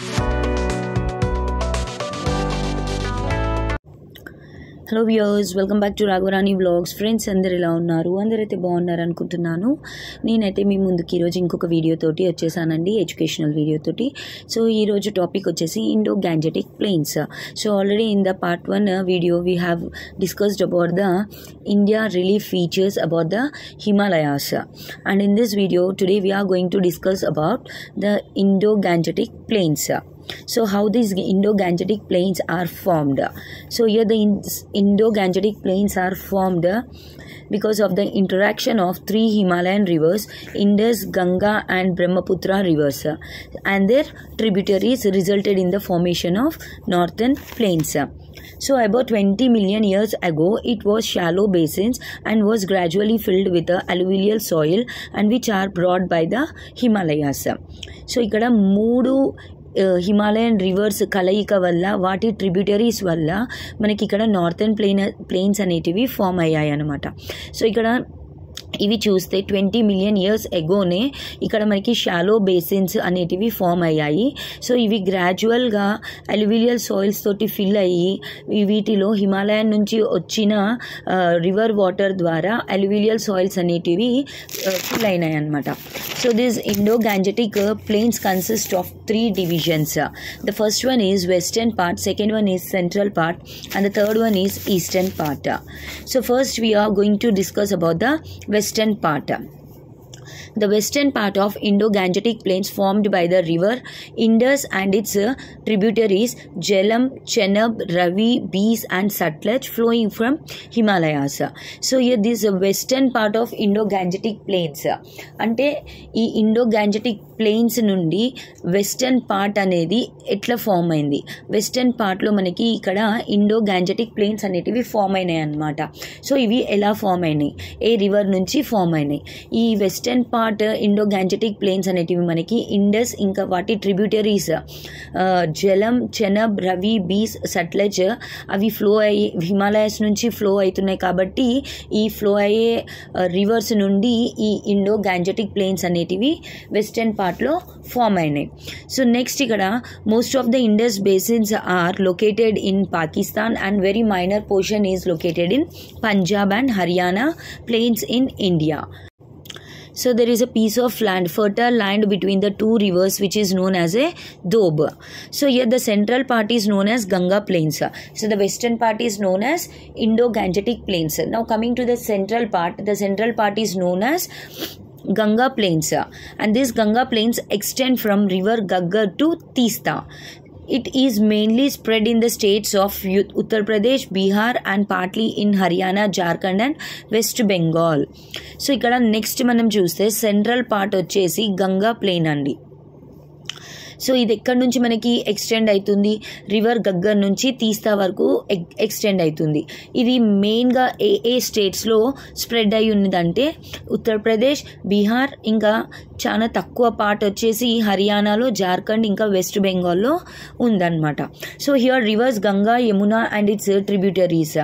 Thank you. Hello viewers welcome back to Raghavarani vlogs friends అందరు ఎలా ఉన్నారు? అందరైతే బాగున్నారు అనుకుంటున్నాను నేనైతే మీ ముందుకి ఈరోజు ఇంకొక వీడియో తోటి వచ్చేసానండి ఎడ్యుకేషనల్ వీడియో తోటి. సో ఈరోజు టాపిక్ వచ్చేసి Indo Gangetic plains so already in the part one video we have discussed about the India relief features about the Himalayas and in this video today we are going to discuss about the Indo Gangetic plains so how these indo-gangetic plains are formed so here the indo-gangetic plains are formed because of the interaction of three himalayan rivers indus ganga and brahmaputra rivers and their tributaries resulted in the formation of northern plains so about 20 million years ago it was shallow basins and was gradually filled with the alluvial soil and which are brought by the himalayas so ఇక్కడ మూడు Himalayan reverse కలయిక వల్ల వాటి tributaries వల్ల మనకి ఇక్కడ northern plane plains అనేటివి form అయ్యాయి అనమాట సో ఇక్కడ ఇవి చూస్తే ట్వంటీ మిలియన్ ఇయర్స్ ఎగోనే ఇక్కడ మనకి షాలో బేసిన్స్ అనేటివి ఫామ్ అయ్యాయి. సో ఇవి గ్రాడ్యువల్గా అల్యూవిలియల్ సాయిల్స్ తోటి ఫిల్ అయ్యి వీటిలో హిమాలయన్ నుంచి వచ్చిన రివర్ వాటర్ ద్వారా అల్యూవిలియల్ సాయిల్స్ అనేటివి ఫిల్ అయినాయి అనమాట so this Indo Gangetic plains consist of three divisions. The first one is western part second one is central part and the third one is eastern part. So first we are going to discuss about the western part the western part of Indo-Gangetic plains formed by the river Indus and its uh, tributaries Jhelum, Chenab, Ravi, Bees and Satluj flowing from Himalayas. So here this uh, western part of Indo-Gangetic plains అంటే ఈ Indo Gangetic plains నుండి western part అనేది ఎట్లా form అయింది western పార్ట్లో మనకి ఇక్కడ Indo Gangetic plains అనేటివి ఫామ్ అయినాయి అనమాట సో ఇవి ఎలా ఫామ్ అయినాయి ఏ రివర్ నుంచి ఫామ్ అయినాయి ఈ western part Indo Gangetic plains అనేటివి మనకి ఇండస్ ఇంకా వాటి ట్రిబ్యూటరీస్ జలం చెనబ్ రవి బీస్ సట్లెజ్ అవి ఫ్లో అయ్యి హిమాలయస్ నుంచి ఫ్లో అవుతున్నాయి కాబట్టి ఈ ఫ్లో అయ్యే రివర్స్ నుండి ఈ ఇండో గ్యాంజెటిక్ ప్లేన్స్ అనేటివి వెస్టర్న్ పార్ట్లో ఫామ్ అయినాయి. సో నెక్స్ట్ ఇక్కడ most of the Indus basins are located in Pakistan and very minor portion is located in Punjab and Haryana plains in India so there is a piece of land fertile land between the two rivers which is known as a doab so here the central part is known as ganga plains. So the western part is known as indo gangetic plains. Now coming to the central part the central part is known as Ganga plains. And this Ganga plains extend from river Gaggar to Tista it is mainly spread in the states of Uttar Pradesh, Bihar and partly in Haryana, Jharkhand and West Bengal. So ఇక్కడ next మనం చూస్తే central part వచ్చేసి Ganga plane అండి so ఇది ఎక్కడి నుంచి మనకి extend అవుతుంది? రివర్ గగ్గర్ నుంచి తీస్తా వరకు ఎక్స్టెండ్ అవుతుంది. ఇది మెయిన్గా ఏ ఏ స్టేట్స్లో స్ప్రెడ్ అయి ఉన్నదంటే ఉత్తరప్రదేశ్ బీహార్ ఇంకా చాలా తక్కువ పార్ట్ వచ్చేసి హర్యానాలో జార్ఖండ్ ఇంకా వెస్ట్ బెంగాల్లో ఉందన్నమాట. So here rivers Ganga Yamuna and its tributaries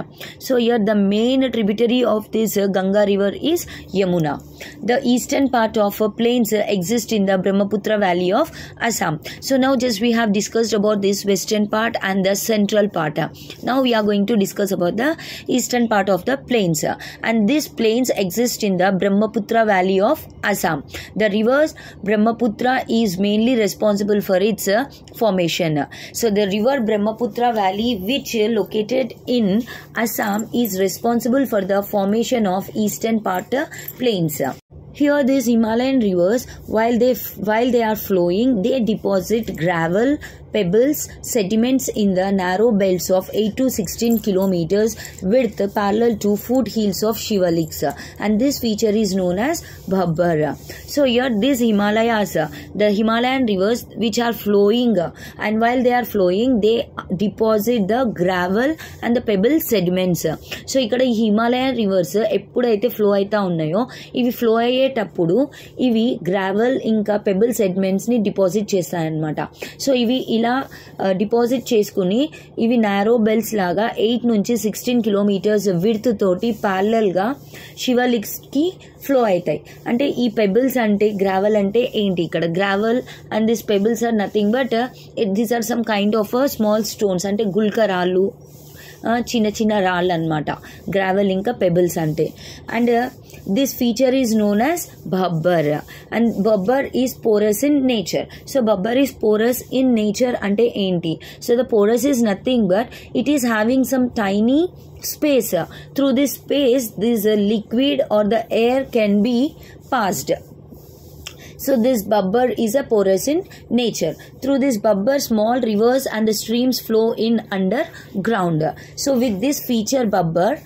so here the main tributary of this Ganga river is Yamuna the eastern part of plains exist in the Brahmaputra valley of Assam so now just we have discussed about this western part and the central part. Now we are going to discuss about the eastern part of the plains. And these plains exist in the brahmaputra valley of assam. The rivers brahmaputra is mainly responsible for its uh, formation. So the river brahmaputra valley which is located in assam is responsible for the formation of eastern part uh, plains. Here these himalayan rivers while they while they are flowing they deposit deposit gravel pebbles sediments in the narrow belts of 8 to 16 kilometers width parallel to foot hills of shivaliks and this feature is known as bhabbar so here these himalayas the himalayan rivers which are flowing and while they are flowing they deposit the gravel and the pebble sediments so ఇక్కడ ఈ Himalayan reverse ఎప్పుడైతే flow అవుతా ఉన్నాయో ఇవి flow అయ్యేటప్పుడు ఇవి gravel ఇంకా pebble సెగ్మెంట్స్ని డిపాజిట్ చేస్తాయన్నమాట సో ఇవి ఇలా డిపాజిట్ చేసుకుని ఇవి నారో బెల్స్ లాగా ఎయిట్ నుంచి సిక్స్టీన్ కిలోమీటర్స్ విడ్త్ తోటి ప్యారలల్గా శివలిక్స్కి ఫ్లో అవుతాయి. అంటే ఈ పెబుల్స్ అంటే గ్రావెల్ అంటే ఏంటి? ఇక్కడ gravel and this pebbles are nothing but these are some kind of small stones అంటే గుల్కరాళ్ళు చిన్న చిన్న రాళ్ళు అనమాట గ్రావెల్ ఇంకా పెబుల్స్ అంటే and this feature is known as Bhabar and Bhabar is porous in nature so Bhabar is porous in nature అంటే ఏంటి so the porous is nothing but it is having some tiny space. Through this space this uh, liquid or the air can be passed. So this bubber is a porous in nature. Through this bubber small rivers and the streams flow in underground so with this feature bubber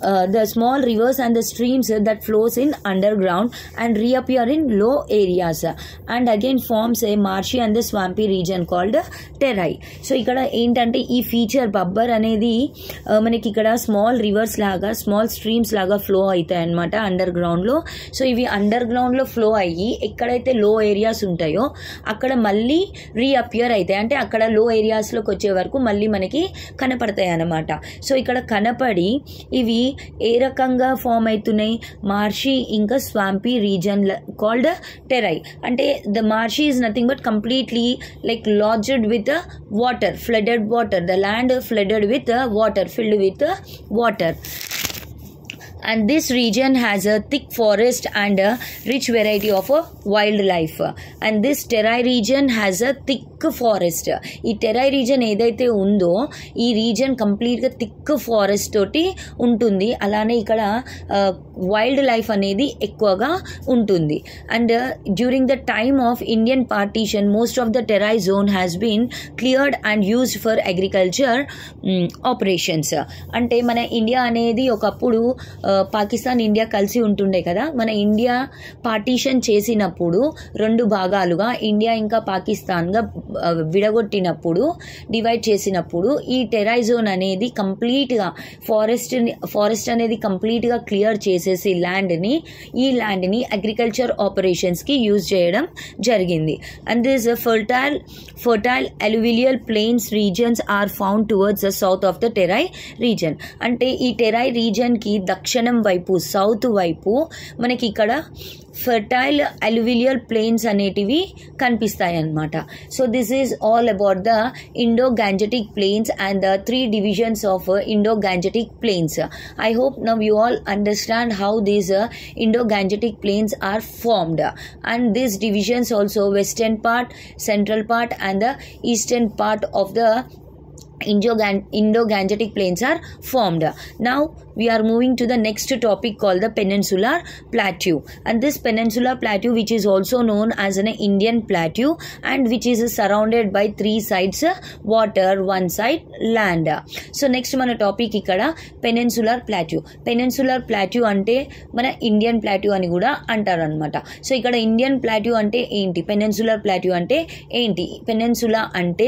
uh, the small rivers and the streams that flows in underground and reappear in low areas. And again forms a marshy and the swampy region called Terai so ఇక్కడ ఏంటంటే ఈ feature Bhabar అనేది మనకి ఇక్కడ small rivers లాగా small streams లాగా flow అవుతాయి అనమాట అండర్ గ్రౌండ్లో సో ఇవి అండర్ గ్రౌండ్లో ఫ్లో అయ్యి ఎక్కడైతే లో ఏరియాస్ ఉంటాయో అక్కడ మళ్ళీ రీఅపియర్ అవుతాయి అంటే అక్కడ లో ఏరియాస్లోకి వచ్చే వరకు మళ్ళీ మనకి కనపడతాయి అన్నమాట సో ఇక్కడ కనపడి ఇవి ఏ రకంగా ఫామ్ అవుతున్నాయి మార్షీ ఇంకా స్వాంపీ రీజన్ కాల్డ్ టెరై అంటే the marshy is nothing but completely like lodged with water flooded water the land flooded with water filled with water and this region has a thick forest and a rich variety of uh, wildlife. And this terai region has a thick thick forest ఈ Terai reason ఏదైతే ఉందో ఈ reason కంప్లీట్గా thick forest తోటి ఉంటుంది. అలానే ఇక్కడ wild life అనేది ఎక్కువగా ఉంటుంది. And during the time of Indian partition most of the Terai zone has been cleared and used for agriculture operations అంటే మన ఇండియా అనేది ఒకప్పుడు పాకిస్తాన్ ఇండియా కలిసి ఉంటుండే కదా? మన ఇండియా పార్టీషన్ చేసినప్పుడు రెండు భాగాలుగా ఇండియా ఇంకా పాకిస్తాన్గా విడగొట్టినప్పుడు డివైడ్ చేసినప్పుడు ఈ టెరై జోన్ అనేది కంప్లీట్గా ఫారెస్ట్ ఫారెస్ట్ అనేది కంప్లీట్గా క్లియర్ చేసేసి ల్యాండ్ని ఈ ల్యాండ్ని అగ్రికల్చర్ ఆపరేషన్స్కి యూజ్ చేయడం జరిగింది. And this fertile fertile alluvial plains regions are found towards the south of the Terai region అంటే ఈ టెరై రీజన్కి దక్షిణం వైపు సౌత్ వైపు మనకి ఇక్కడ ఫర్టైల్ అలువిలియల్ ప్లెయిన్స్ అనేటివి కనిపిస్తాయి అన్నమాట so this is all about the Indo Gangetic plains and the three divisions of Indo Gangetic plains I hope now you all understand how these Indo Gangetic plains are formed and these divisions also western part central part and the eastern part of the Indo-Gan- Indo-Gangetic plains are formed. Now we are moving to the next topic called the Peninsular Plateau. And this Peninsular Plateau, which is also known as an Indian Plateau, and which is surrounded by three sides uh, water, one side land. So next మన topic ఇక్కడ peninsular plateau peninsular plateau అంటే మన Indian plateau అని కూడా అంటారు అనమాట so ఇక్కడ Indian plateau అంటే ఏంటి పెనెన్సులర్ ప్లాట్యూ అంటే ఏంటి పెనెన్సులా అంటే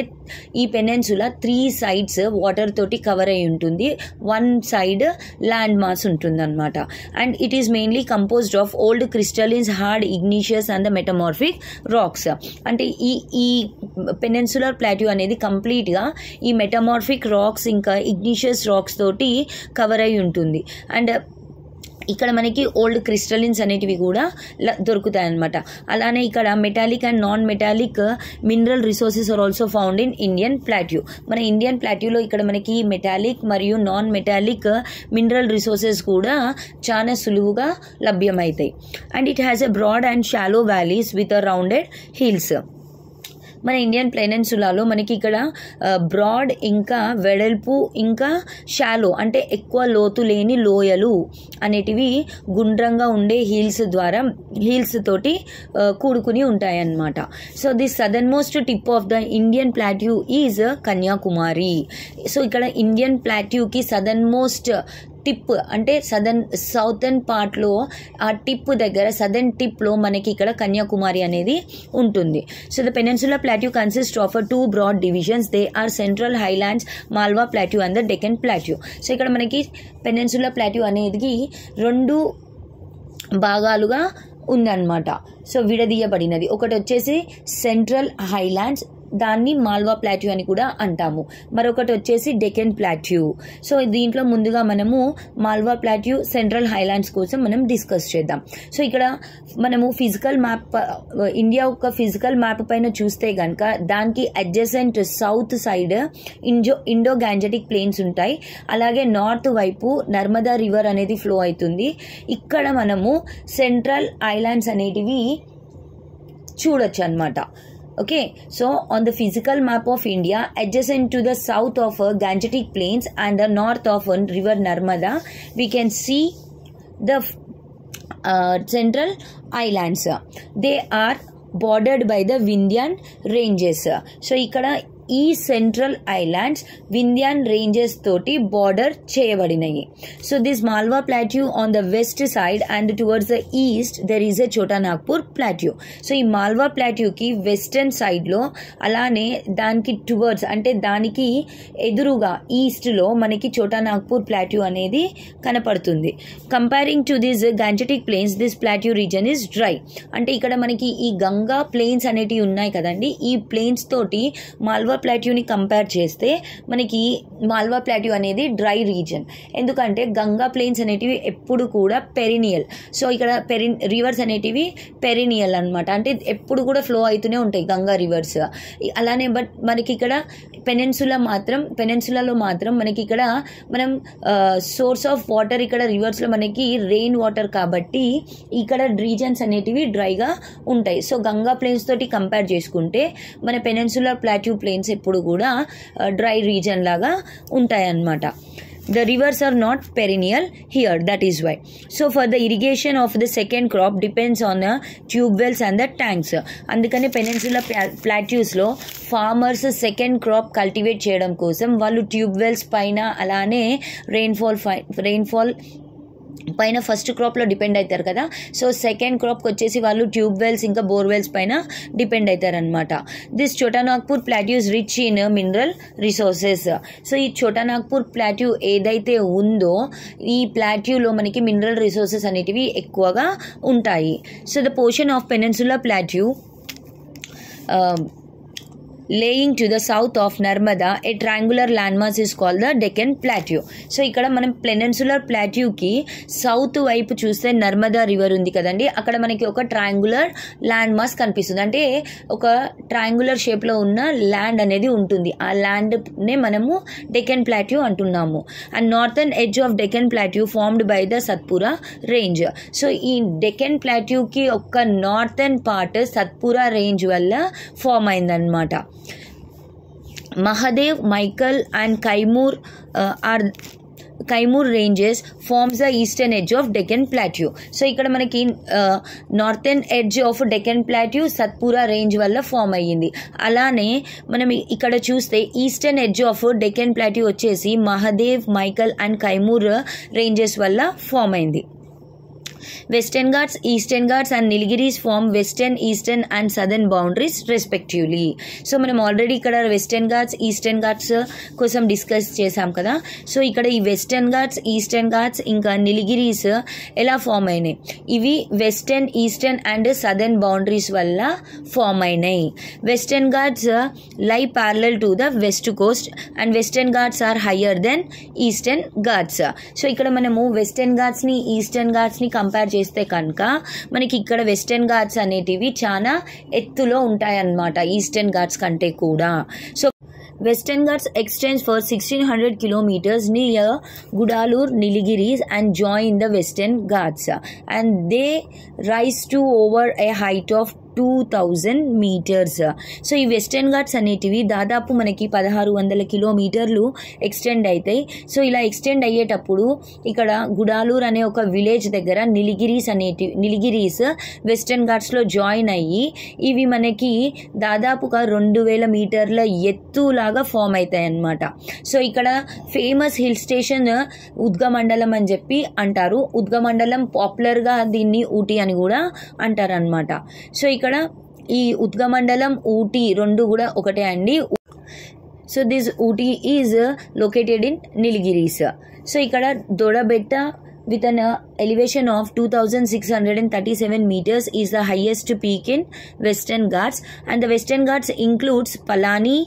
ఈ పెనెన్సులా త్రీ సైడ్స్ వాటర్ తోటి కవర్ అయి ఉంటుంది. వన్ సైడ్ ల్యాండ్ మాస్ ఉంటుంది అనమాట and it is mainly composed of old crystallines hard igneous and the metamorphic rocks అంటే ఈ ఈ పెనెన్సులర్ ప్లాట్యూ అనేది కంప్లీట్గా ఈ మెటమార్ఫిక్ రాక్స్ ఇంకా ఇగ్నిషియస్ రాక్స్ తోటి కవర్ అయి ఉంటుంది. అండ్ ఇక్కడ మనకి ఓల్డ్ క్రిస్టలిన్స్ అనేటివి కూడా ల- దొరుకుతాయి అన్నమాట అలానే ఇక్కడ metallic and non metallic mineral resources are also found in Indian plateau మన ఇండియన్ ప్లాట్యూలో ఇక్కడ మనకి మెటాలిక్ మరియు నాన్ మెటాలిక్ మినరల్ రిసోర్సెస్ కూడా చాలా సులువుగా లభ్యమవుతాయి. And it has a broad and shallow valleys with a rounded hills మన ఇండియన్ ప్లేనెన్సులాలో మనకి ఇక్కడ బ్రాడ్ ఇంకా వెడల్పు ఇంకా షాలో అంటే ఎక్కువ లోతు లేని లోయలు అనేటివి గుండ్రంగా ఉండే హీల్స్ ద్వారా హీల్స్ తోటి కూడుకుని ఉంటాయన్నమాట. So the southernmost tip of the Indian plateau is Kanyakumari so ఇక్కడ ఇండియన్ ప్లాట్యూకి సదర్న్ మోస్ట్ టిప్ అంటే సదర్న్ సౌతర్న్ పార్ట్లో ఆ టిప్ దగ్గర సదర్న్ టిప్లో మనకి ఇక్కడ కన్యాకుమారి అనేది ఉంటుంది. So the peninsula plateau consist of two broad divisions they are central highlands Malwa plateau and the Deccan plateau so ఇక్కడ మనకి పెనెన్సులా ప్లాట్యూ అనేది రెండు భాగాలుగా ఉందన్నమాట. సో విడదీయబడినది. ఒకటి వచ్చేసి సెంట్రల్ హైలాండ్స్ దాన్ని మాల్వా ప్లాట్యూ అని కూడా అంటాము. మరొకటి వచ్చేసి డెకెన్ ప్లాట్యూ. సో దీంట్లో ముందుగా మనము మాల్వా ప్లాట్యూ సెంట్రల్ హైలాండ్స్ కోసం మనం డిస్కస్ చేద్దాం. సో ఇక్కడ మనము ఫిజికల్ మ్యాప్ ఇండియా ఒక ఫిజికల్ మ్యాప్ పైన చూస్తే కనుక దానికి అడ్జసెంట్ సౌత్ సైడ్ ఇంజో ఇండో గ్యాంజెటిక్ ప్లేన్స్ ఉంటాయి. అలాగే నార్త్ వైపు నర్మదా రివర్ అనేది ఫ్లో అవుతుంది. ఇక్కడ మనము సెంట్రల్ ఐలాండ్స్ అనేటివి చూడొచ్చు అనమాట Okay, so on the physical map of India, adjacent to the south of uh, Gangetic Plains and the north of uh, river Narmada, we can see the uh, central islands. They are bordered by the Vindhyan ranges. So, ikkada ఈ central islands Vindhyan ranges తోటి border చేయబడినాయి. So this Malwa plateau on the west side and towards the east there is a Chota Nagpur plateau so ఈ Malwa ప్లాట్యూకి western సైడ్లో అలానే దానికి towards అంటే దానికి ఎదురుగా ఈస్ట్లో మనకి చోటా నాగ్పూర్ ప్లాట్యూ అనేది కనపడుతుంది. Comparing to this Gangetic plains this plateau region is dry అంటే ఇక్కడ మనకి ఈ గంగా ప్లేన్స్ అనేటివి ఉన్నాయి కదండి. ఈ ప్లేన్స్ తోటి మాల్వా ప్లాట్యూని కంపేర్ చేస్తే మనకి మాల్వా ప్లాట్యూ అనేది డ్రై రీజన్. ఎందుకంటే గంగా ప్లేన్స్ అనేటివి ఎప్పుడు కూడా పెరినియల్. సో ఇక్కడ పెరి రివర్స్ అనేటివి పెరినియల్ అనమాట అంటే ఎప్పుడు కూడా ఫ్లో అవుతూనే ఉంటాయి గంగా రివర్స్. అలానే బట్ మనకి ఇక్కడ పెనెన్సులా మాత్రం పెనెన్సులాలో మాత్రం మనకి ఇక్కడ మనం సోర్స్ ఆఫ్ వాటర్ ఇక్కడ రివర్స్లో మనకి రెయిన్ వాటర్ కాబట్టి ఇక్కడ రీజన్స్ అనేటివి డ్రైగా ఉంటాయి. సో గంగా ప్లేన్స్ తోటి కంపేర్ చేసుకుంటే మన పెనెన్సులర్ ప్లాట్యూ రెయిన్స్ ఎప్పుడు కూడా డ్రై రీజన్ లాగా ఉంటాయి అన్నమాట the rivers are not perennial here that is why so for the irrigation of the second crop depends on the tube wells and the tanks అందుకనే peninsula ప్లాట్యూస్లో farmers second crop cultivate చేయడం కోసం వాళ్ళు tube wells పైన అలానే rainfall ఫై rainfall పైన first క్రాప్లో డిపెండ్ అవుతారు కదా. సో సెకండ్ క్రాప్కి వచ్చేసి వాళ్ళు ట్యూబ్ వెల్స్ ఇంకా బోర్వెల్స్ పైన డిపెండ్ అవుతారు అనమాట this Chotanagpur plateau's rich in mineral resources. So ఈ చోటానాగ్పూర్ ప్లాట్యూ ఏదైతే ఉందో ఈ ప్లాట్యూలో మనకి మినరల్ రిసోర్సెస్ అనేటివి ఎక్కువగా ఉంటాయి. So the portion of peninsula plateau lying to the south of Narmada a triangular landmass is call the Deccan plateau so ఇక్కడ మనం ప్లెనెన్సులర్ ప్లాట్యూకి సౌత్ వైపు చూస్తే నర్మదా రివర్ ఉంది కదండి. అక్కడ మనకి ఒక ట్రాంగులర్ ల్యాండ్మాస్ కనిపిస్తుంది. అంటే ఒక ట్రాంగులర్ షేప్లో ఉన్న ల్యాండ్ అనేది ఉంటుంది. ఆ ల్యాండ్నే మనము డెకెన్ ప్లాట్యూ అంటున్నాము. And northern edge of Deccan plateau formed by the Satpura range so ఈ డెకెన్ ప్లాట్యూకి ఒక నార్థన్ పార్ట్ సత్పురా రేంజ్ వల్ల ఫామ్ అయిందనమాట Mahadev Maikal and Kaimur or Kaimur ranges forms the eastern edge of Deccan plateau so ఇక్కడ మనకి northern edge of Deccan plateau Satpura range వల్ల form అయ్యింది. అలానే మనం ఇక్కడ చూస్తే eastern edge of Deccan plateau వచ్చేసి మహదేవ్ మైకల్ అండ్ కైమూర్ రేంజెస్ వల్ల ఫామ్ అయింది Western Ghats Eastern Ghats and Nilgiris form western eastern and southern boundaries respectively so మనం ఆల్రెడీ ఇక్కడ వెస్టర్న్ ఘాట్స్ ఈస్టర్న్ ఘాట్స్ కోసం డిస్కస్ చేసాం కదా. సో ఇక్కడ ఈ వెస్టర్న్ ఘాట్స్ ఈస్టర్న్ ఘాట్స్ ఇంకా నిలిగిరీస్ ఎలా ఫామ్ అయినాయి? ఇవి western eastern and southern boundaries వల్ల ఫామ్ అయినాయి. Western Ghats lie parallel to the west coast and Western Ghats are higher than Eastern Ghats so ఇక్కడ మనము వెస్టర్న్ ఘాట్స్ని ఈస్టర్న్ ఘాట్స్ని కంపేర్ చేస్తే కనుక మనకి ఇక్కడ వెస్టర్న్ ఘాట్స్ అనేటివి చాలా ఎత్తులో ఉంటాయన్నమాట ఈస్టర్న్ ఘాట్స్ కంటే కూడా. So Western Ghats extends for sixteen hundred kilometres near Gudalur Nilgiris and join the Western Ghats and they rise to over a height of two thousand metres. So ఈ వెస్టర్న్ ఘాట్స్ అనేటివి దాదాపు మనకి పదహారు వందల కిలోమీటర్లు ఎక్స్టెండ్ అవుతాయి సో ఇలా extend అయ్యేటప్పుడు ఇక్కడ గుడాలూర్ అనే ఒక విలేజ్ దగ్గర నిలిగిరీస్ అనేటి నిలిగిరీస్ వెస్టర్న్ ఘాట్స్లో జాయిన్ అయ్యి ఇవి మనకి దాదాపుగా రెండు వేల మీటర్ల ఎత్తులాగా ఫామ్ అవుతాయి అన్నమాట. సో ఇక్కడ ఫేమస్ హిల్ స్టేషన్ ఉద్గమండలం అని చెప్పి అంటారు. ఉద్గమండలం పాపులర్గా దీన్ని ఊటీ అని కూడా అంటారు అనమాట సో ఇక్కడ ఇక్కడ ఈ ఉద్గమండలం ఊటీ రెండు కూడా ఒకటే అండి. So this Ooty is located in Nilgiris so ఇక్కడ Doddabetta with an elevation of two thousand six hundred and thirty seven metres is the highest peak in Western Ghats and the Western Ghats includes Palani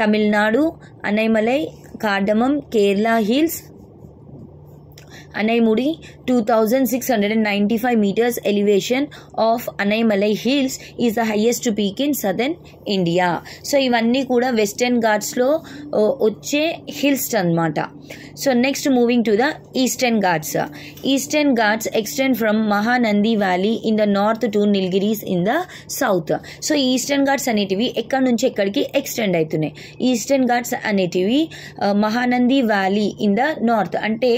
Tamil Nadu Anaimalai cardamom Kerala hills Anaimudi 2695 meters elevation of Anaimalai hills is the highest peak in southern India. So ఇవన్నీ కూడా Western ఘాట్స్లో వచ్చే hills అన్నమాట. So next moving to the Eastern Ghats Eastern Ghats extend from Mahanadi valley in the north to Nilgiris in the south so Eastern Ghats అనేటివి ఎక్కడి నుంచి ఎక్కడికి extend అవుతున్నాయి? ఈస్టర్న్ ఘాట్స్ అనేటివి Mahanadi valley in the north అంటే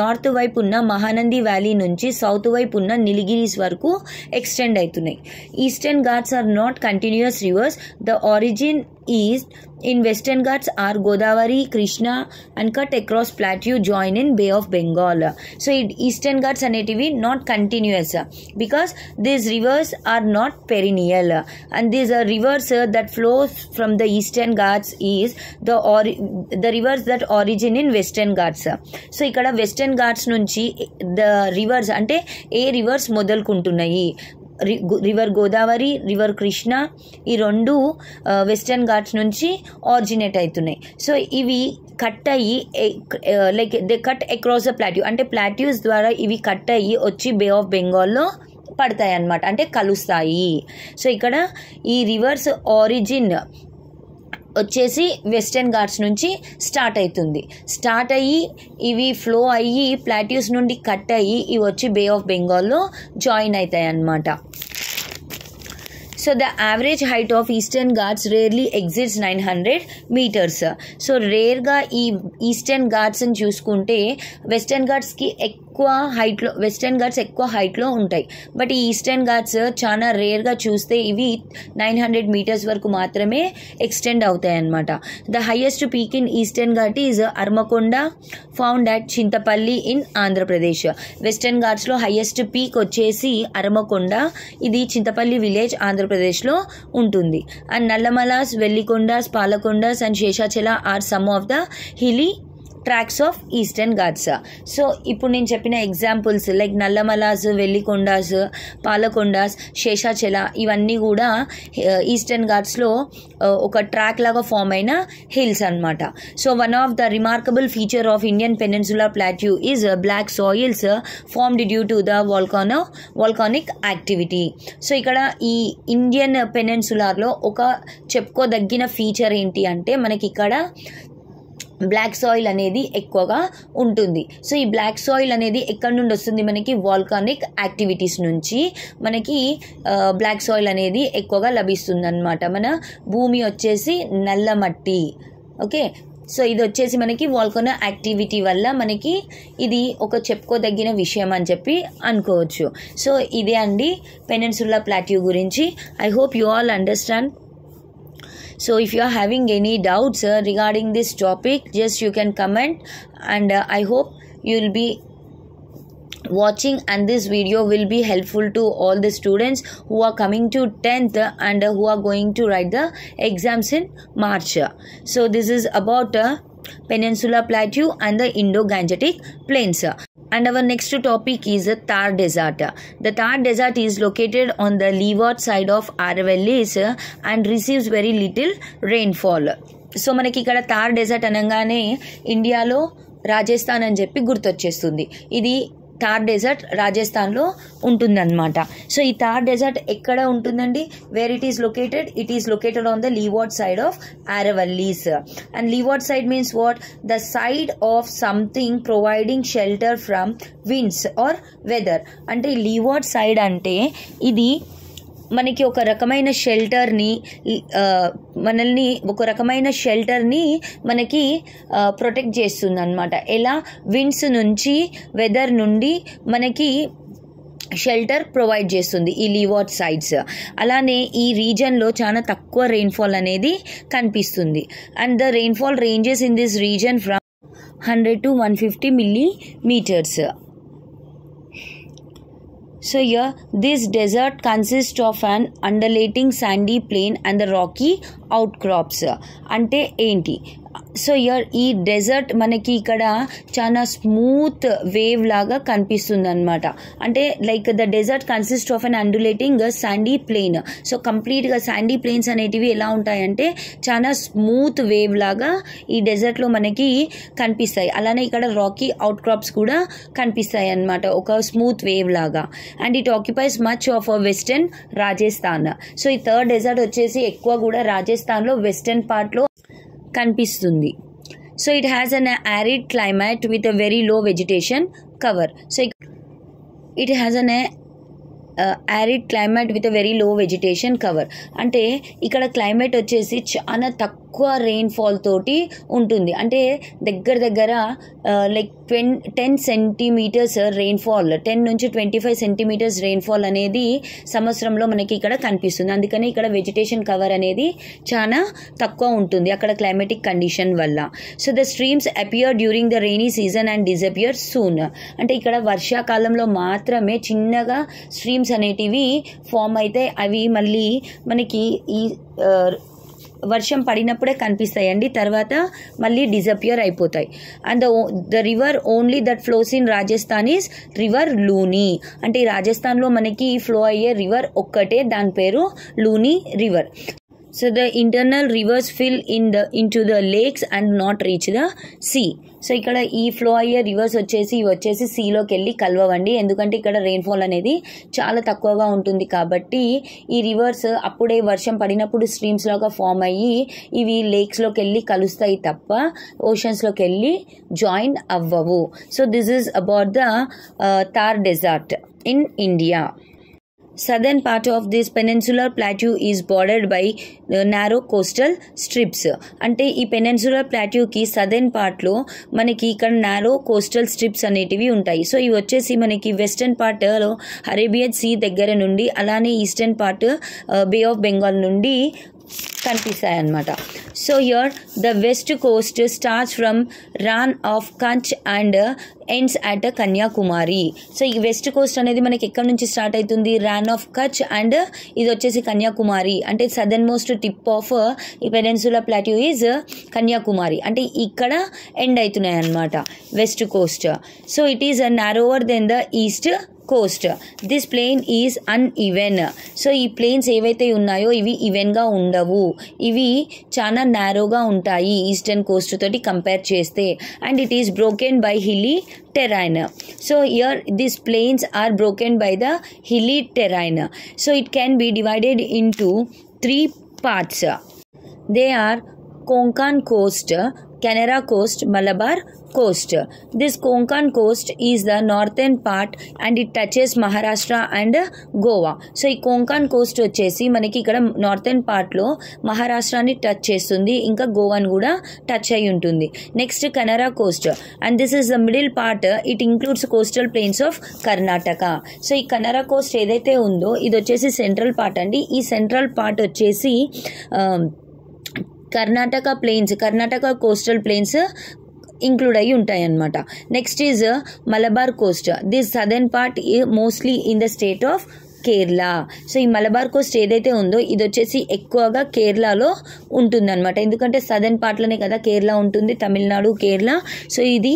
north వైపు ఉన్న Mahanandi valley నుంచి సౌత్ వైపు ఉన్న నిలిగిరీస్ వరకు ఎక్స్టెండ్ అవుతున్నాయి. Eastern Ghats are not continuous rivers. The origin east in Western Ghats are Godavari Krishna and cut across plateau join in Bay of Bengal so ఈ eastern Ghats అనేటివి not continuous because these rivers are not perennial and these are rivers that flows from the Eastern Ghats is the are the rivers that origin in Western Ghats so ఇక్కడ Western Ghats నుంచి the reverse అంటే ఏ reverse మొదలుకుంటున్నాయి రి- గు- river Godavari river Krishna ఈ రెండు western Ghats నుంచి originate అవుతున్నాయి. So ఇవి కట్ అయ్యి like they cut across the plateau అంటే ప్లాట్యూస్ ద్వారా ఇవి కట్ అయ్యి వచ్చి బే ఆఫ్ బెంగాల్లో పడతాయి అన్నమాట అంటే కలుస్తాయి. సో ఇక్కడ ఈ రివర్స్ ఆరిజిన్ వచ్చేసి వెస్టర్న్ ఘాట్స్ నుంచి స్టార్ట్ అవుతుంది. స్టార్ట్ అయ్యి ఇవి ఫ్లో అయ్యి ప్లాట్యూస్ నుండి కట్ అయ్యి ఇవి వచ్చి బే ఆఫ్ బెంగాల్లో జాయిన్ అవుతాయి అన్నమాట so the average height of Eastern Ghats rarely exits nine hundred metres so రేర్గా ఈ ఈస్టర్న్ ఘాట్స్ని చూసుకుంటే వెస్టర్న్ ఘాట్స్కి ఎక్కువ హైట్లో వెస్టర్న్ ఘాట్స్ ఎక్కువ హైట్లో ఉంటాయి. బట్ ఈ ఈస్టర్న్ ఘాట్స్ చాలా రేర్గా చూస్తే ఇవి నైన్ హండ్రెడ్ మీటర్స్ వరకు మాత్రమే ఎక్స్టెండ్ అవుతాయి అన్నమాట. The highest peak in Eastern Ghat is Armakonda found at Chintapalli in Andhra Pradesh Western ఘాట్స్లో highest peak వచ్చేసి అరమకొండ ఇది చింతపల్లి విలేజ్ ఆంధ్రప్రదేశ్లో ఉంటుంది. And Nallamalas Velikondas Palakondas and Seshachala are some of the hilly tracks of Eastern Ghats so ఇప్పుడు నేను చెప్పిన examples like Nallamalas వెల్లికొండాస్ Palakondas Seshachala ఇవన్నీ కూడా uh, Eastern ఘాట్స్లో uh, ఒక ట్రాక్ లాగా ఫామ్ అయిన హిల్స్ అన్నమాట. So one of the remarkable feature of Indian peninsular plateau is black soils formed due to the volcano volcanic activity so ఇక్కడ ఈ ఇండియన్ పెనిన్సులార్లో ఒక చెప్పుకోదగిన ఫీచర్ ఏంటి అంటే మనకి ఇక్కడ బ్లాక్ సాయిల్ అనేది ఎక్కువగా ఉంటుంది. సో ఈ బ్లాక్ సాయిల్ అనేది ఎక్కడి నుండి వస్తుంది? మనకి వాల్కానిక్ యాక్టివిటీస్ నుంచి మనకి బ్లాక్ సాయిల్ అనేది ఎక్కువగా లభిస్తుంది అనమాట మన భూమి వచ్చేసి నల్ల మట్టి. ఓకే? సో ఇది వచ్చేసి మనకి వాల్కనో యాక్టివిటీ వల్ల మనకి ఇది ఒక చెప్పుకోదగిన విషయం అని చెప్పి అనుకోవచ్చు. సో ఇదే అండి పెనెన్సులా ప్లాట్యూ గురించి. I hope you all understand so if you are having any doubts uh, regarding this topic just you can comment. And uh, i hope you will be watching and this video will be helpful to all the students who are coming to 10th and who are going to write the exams in march. So this is about uh, peninsula plateau and the indo-gangetic plains and our next topic is the Thar Desert. The Thar Desert is located on the leeward side of Aravallis and receives very little rainfall. So మనకి ఇక్కడ Thar dessert అనగానే ఇండియాలో రాజస్థాన్ అని చెప్పి గుర్తొచ్చేస్తుంది ఇది Thar dessert రాజస్థాన్లో ఉంటుందన్నమాట. So ఈ థార్ డెజర్ట్ ఎక్కడ ఉంటుందండి? Where it is located it is located on the leeward side of Aravallis and leeward side means what the side of something providing shelter from winds or weather అంటే leeward side అంటే ఇది మనకి ఒక రకమైన షెల్టర్ని మనల్ని ఒక రకమైన షెల్టర్ని మనకి ప్రొటెక్ట్ చేస్తుంది అనమాట ఎలా? విండ్స్ నుంచి వెదర్ నుండి మనకి షెల్టర్ ప్రొవైడ్ చేస్తుంది ఈ లీవార్డ్ సైడ్స్ అలానే ఈ రీజన్లో చాలా తక్కువ రెయిన్ఫాల్ అనేది కనిపిస్తుంది. And the rainfall ranges in this region from hundred to one fifty millimetres So here this desert consists of an undulating sandy plain and the rocky outcrops. Ante enti so here ఈ desert మనకి ఇక్కడ చాలా smooth wave లాగా కనిపిస్తుంది అనమాట అంటే like the desert consist of an undulating sandy plain so కంప్లీట్గా sandy plains అనేటివి ఎలా ఉంటాయంటే చాలా స్మూత్ వేవ్ లాగా ఈ డెజర్ట్లో మనకి కనిపిస్తాయి. అలానే ఇక్కడ రాకీ అవుట్ క్రాప్స్ కూడా కనిపిస్తాయి అన్నమాట ఒక స్మూత్ వేవ్ లాగా. And it occupies much of western Rajasthan so ఈ థర్డ్ డెజర్ట్ వచ్చేసి ఎక్కువ కూడా రాజస్థాన్లో వెస్టర్న్ పార్ట్లో కనిపిస్తుంది. So it has an arid climate with a very low vegetation cover so it has an arid climate with a very low vegetation cover అంటే ఇక్కడ climate వచ్చేసి చాలా తక్కువ రెయిన్ఫాల్ తోటి ఉంటుంది. అంటే దగ్గర దగ్గర లైక్ ట్వెన్ టెన్ సెంటీమీటర్స్ రెయిన్ఫాల్ టెన్ నుంచి ట్వంటీ ఫైవ్ సెంటీమీటర్స్ రెయిన్ఫాల్ అనేది సంవత్సరంలో మనకి ఇక్కడ కనిపిస్తుంది. అందుకని ఇక్కడ వెజిటేషన్ కవర్ అనేది చాలా తక్కువ ఉంటుంది అక్కడ క్లైమేటిక్ కండిషన్ వల్ల. So the streams appear during the rainy season and disappear soon అంటే ఇక్కడ వర్షాకాలంలో మాత్రమే చిన్నగా స్ట్రీమ్ స్ట్రీమ్స్ అనేటివి ఫామ్ అయితే అవి మళ్ళీ మనకి ఈ వర్షం పడినప్పుడే కనిపిస్తాయండి. తర్వాత మళ్ళీ డిజపియర్ అయిపోతాయి. And the river only that flows in Rajasthan is river Luni అంటే రాజస్థాన్లో మనకి ఫ్లో అయ్యే రివర్ ఒక్కటే దాని పేరు Luni river so the internal rivers fill in the into the lakes and not reach the sea so ఇక్కడ ఈ flow అయ్యే రివర్స్ వచ్చేసి ఇవి వచ్చేసి సీలోకి వెళ్ళి కలవండి ఎందుకంటే ఇక్కడ రెయిన్ఫాల్ అనేది చాలా తక్కువగా ఉంటుంది కాబట్టి ఈ రివర్స్ అప్పుడే వర్షం పడినప్పుడు స్ట్రీమ్స్ లాగా ఫామ్ అయ్యి ఇవి లేక్స్లోకి వెళ్ళి కలుస్తాయి తప్ప ఓషన్స్లోకి వెళ్ళి జాయిన్ అవ్వవు. So this is about the Thar desert in India southern part of this peninsular plateau is bordered by uh, narrow coastal strips. అంటే ఈ పెనెన్సులర్ ప్లాట్యూకి సదర్న్ పార్ట్లో మనకి ఇక్కడ నారో కోస్టల్ స్ట్రిప్స్ అనేటివి ఉంటాయి. సో ఇవి వచ్చేసి మనకి వెస్టర్న్ పార్ట్లో అరేబియన్ సీ దగ్గర నుండి అలానే eastern part Bay of Bengal నుండి కనిపిస్తాయి అన్నమాట so here the west coast starts from Rann of Kutch and ends at Kanyakumari so ఈ వెస్ట్ కోస్ట్ అనేది మనకి ఎక్కడి నుంచి స్టార్ట్ అవుతుంది? రాన్ ఆఫ్ కచ్ అండ్ ఇది వచ్చేసి కన్యాకుమారి అంటే సదర్న్ మోస్ట్ టిప్ ఆఫ్ ఈ పెనెన్సులా ప్లాట్యూ ఈజ్ కన్యాకుమారి అంటే ఇక్కడ ఎండ్ అవుతున్నాయి అన్నమాట west coast so it is narrower than the east coast this plain is uneven so ఈ ప్లేన్స్ ఏవైతే ఉన్నాయో ఇవి ఈవెన్గా ఉండవు. ఇవి చాలా నారోగా ఉంటాయి ఈస్టర్న్ కోస్ట్ తోటి కంపేర్ చేస్తే. And it is broken by hilly terrain so here this plains are broken by the hilly terrain so it can be divided into three parts they are Konkan coast, Canara coast, Malabar coast. This Konkan coast is the northern part and it touches Maharashtra and Goa. So ఈ Konkan Coast వచ్చేసి మనకి ఇక్కడ northern పార్ట్లో మహారాష్ట్రాని touch చేస్తుంది. ఇంకా గోవాని కూడా touch అయి ఉంటుంది. Next Canara coast and this is the middle part it includes coastal plains of Karnataka so ఈ కనరా కోస్ట్ ఏదైతే ఉందో ఇది వచ్చేసి సెంట్రల్ పార్ట్ అండి. ఈ సెంట్రల్ పార్ట్ వచ్చేసి um, Karnataka plains Karnataka coastal plains include అయ్యి ఉంటాయి అన్నమాట next is Malabar coast this southern part mostly in the state of Kerala so ఈ మలబార్ కోస్ట్ ఏదైతే ఉందో ఇది వచ్చేసి ఎక్కువగా కేరళలో ఉంటుందన్నమాట. ఎందుకంటే సదర్న్ పార్ట్లోనే కదా కేరళ ఉంటుంది తమిళనాడు కేరళ సో ఇది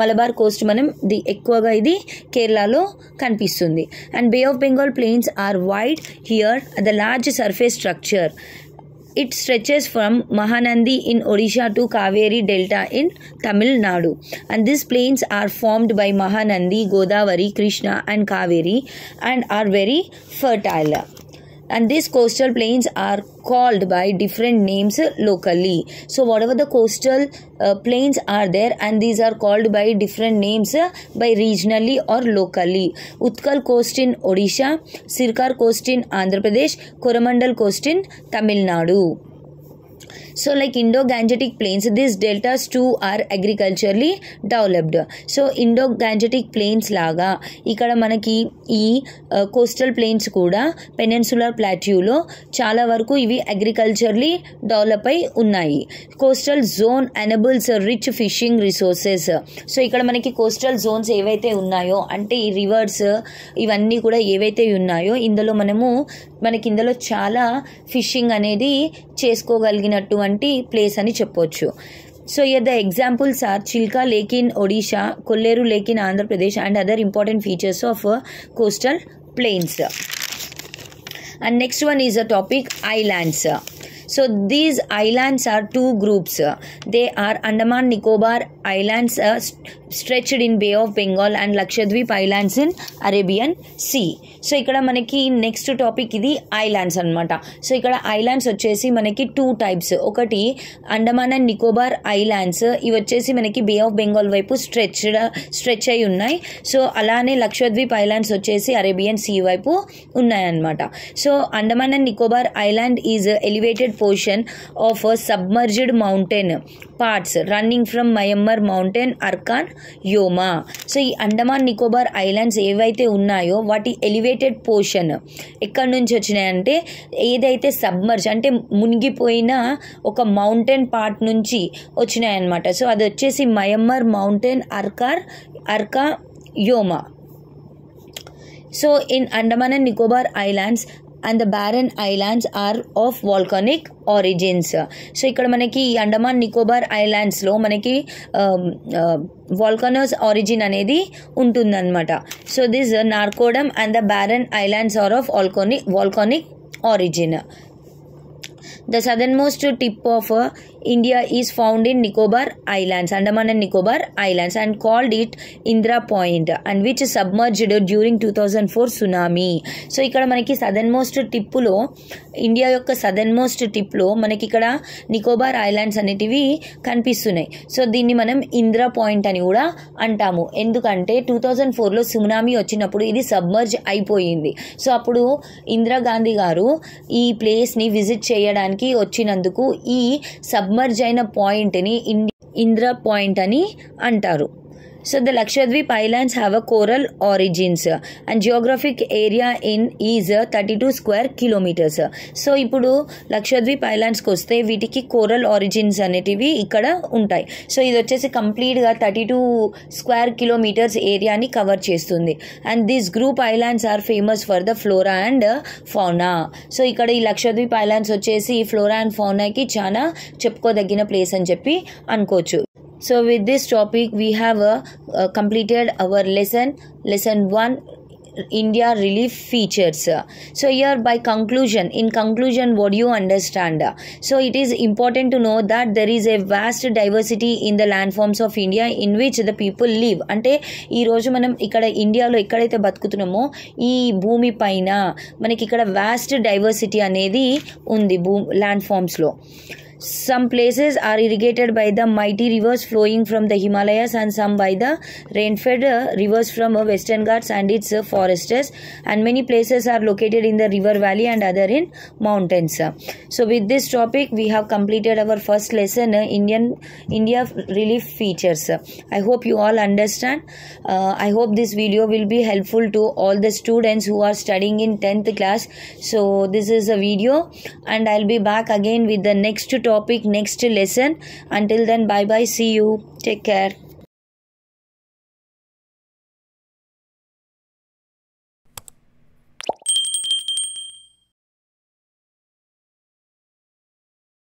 మలబార్ కోస్ట్ మనం ది ఎక్కువగా ఇది కేరళలో కనిపిస్తుంది. And bay of Bengal plains are wide here the large surface structure It stretches from Mahanandi in Odisha to Kaveri Delta in Tamil Nadu. And these plains are formed by Mahanandi, Godavari, Krishna, and Kaveri and are very fertile. And these coastal plains are called by different names locally. So, whatever the coastal uh, plains are there, and these are called by different names uh, by regionally or locally. Utkal coast in Odisha, Sirkar coast in Andhra Pradesh, Coromandel coast in Tamil Nadu. So like Indo Gangetic plains this deltas too are agriculturally developed so Indo Gangetic plains లాగా ఇక్కడ మనకి ఈ coastal plains కూడా peninsular ప్లాట్యూలో చాలా వరకు ఇవి agriculturally develop అయి ఉన్నాయి coastal zone enables rich fishing resources so ఇక్కడ మనకి కోస్టల్ జోన్స్ ఏవైతే ఉన్నాయో అంటే ఈ రివర్స్ ఇవన్నీ కూడా ఏవైతే ఉన్నాయో ఇందులో మనము మనకి ఇందులో చాలా ఫిషింగ్ అనేది చేసుకోగలిగిన చేసుకోగలిగినటువంటి ప్లేస్ అని చెప్పొచ్చు So here the examples are Chilka Lake in Odisha, Kolleru Lake in Andhra Pradesh and other important features of uh, coastal plains. And next one is a topic islands. So these islands are two groups. They are Andaman Nicobar Islands uh, st- stretched in Bay of Bengal and Lakshadweep Islands in Arabian Sea. So ఇక్కడ మనకి next topic ఇది islands అనమాట so ఇక్కడ islands వచ్చేసి మనకి two types ఒకటి Andaman and Nicobar islands ఇవి వచ్చేసి మనకి బే ఆఫ్ బెంగాల్ వైపు స్ట్రెచ్ స్ట్రెచ్ అయి ఉన్నాయి సో అలానే లక్షద్వీప్ ఐలాండ్స్ వచ్చేసి అరేబియన్ సీ వైపు ఉన్నాయన్నమాట so Andaman and Nicobar island is elevated portion of submerged mountain parts running from Myanmar mountain Arakan Yoma so ఈ అండమాన్ నికోబార్ ఐలాండ్స్ ఏవైతే ఉన్నాయో వాటి ఎలివేటెడ్ పోర్షన్ ఎక్కడి నుంచి వచ్చినాయంటే ఏదైతే సబ్మర్జ్ అంటే మునిగిపోయిన ఒక మౌంటైన్ పార్ట్ నుంచి వచ్చినాయన్నమాట. సో అది వచ్చేసి Myanmar mountain అర్కార్ Arka Yoma so in Andaman and Nicobar islands and the Barren islands are of volcanic origins. So ఇక్కడ మనకి ఈ అండమాన్ నికోబార్ ఐలాండ్స్లో మనకి వాల్కనోస్ ఆరిజిన్ అనేది ఉంటుందన్నమాట. So this Narcondam and the Barren islands are of volcanic volcanic origin. The southernmost tip of India is found in Nicobar Islands, Andaman and Nicobar Islands, and called it Indra Point, and which submerged during 2004 tsunami. So ఇక్కడ మనకి southern most టిప్పులో India యొక్క southern most టిప్లో మనకి ఇక్కడ Nicobar islands అనేటివి కనిపిస్తున్నాయి so దీన్ని మనం ఇందిరా పాయింట్ అని కూడా అంటాము ఎందుకంటే టూ థౌజండ్ ఫోర్లో సునామీ వచ్చినప్పుడు ఇది సబ్మర్జ్ అయిపోయింది. సో అప్పుడు ఇందిరాగాంధీ గారు ఈ ప్లేస్ని విజిట్ చేయడానికి వచ్చినందుకు ఈ సబ్మర్జ్ అయిన పాయింట్ని ఇంద్ర పాయింట్ అని అంటారు. So the Lakshadweep islands have a coral origins and geographic area in is thirty two square kilometres so ఇప్పుడు లక్షద్వీప్ ఐలాండ్స్కి వస్తే వీటికి కోరల్ ఆరిజిన్స్ అనేటివి ఇక్కడ ఉంటాయి. సో ఇది వచ్చేసి కంప్లీట్గా థర్టీ టూ స్క్వేర్ కిలోమీటర్స్ ఏరియాని కవర్ చేస్తుంది. And this group islands are famous for the flora and fauna so ఇక్కడ ఈ లక్షద్వీప్ ఐలాండ్స్ వచ్చేసి ఫ్లోరా అండ్ ఫౌనాకి చాలా చెప్పుకోదగిన ప్లేస్ అని చెప్పి అనుకోవచ్చు. So with this topic we have uh, uh, completed our lesson lesson 1 India relief features. So here by conclusion, in conclusion what do you understand? So it is important to know that there is a vast diversity in the landforms of India in which the people live. అంటే ఈ రోజు మనం ఇక్కడ ఇండియాలో ఎక్కడైతే బతుకుతున్నామో ఈ భూమి పైన మనకి ఇక్కడ వాస్ట్ డైవర్సిటీ అనేది ఉంది భూ ల్యాండ్ ఫామ్స్లో some places are irrigated by the mighty rivers flowing from the himalayas and some by the rain-fed uh, rivers from uh, western ghats and its uh, forests and many places are located in the river valley and other in mountains so with this topic we have completed our first lesson indian india relief features i hope you all understand. Uh, i hope this video will be helpful to all the students who are studying in 10th class. So this is a video and i'll be back again with the next topic next lesson. Until then bye bye see you. Take care